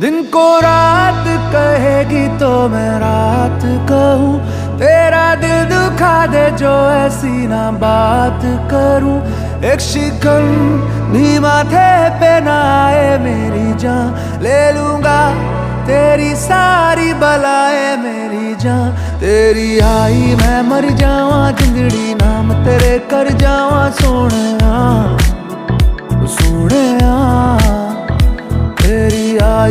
दिन को रात कहेगी तो मैं रात कहूँ। तेरा दिल दुखा दे जो ऐसी ना बात करूँ। एक शिकन भी माथे पे ना आए मेरी जान। ले लूँगा तेरी सारी बलाए मेरी जान। तेरी आई मैं मर जावा जिंदड़ी नाम तेरे कर जावा सोने सोने तेरी आई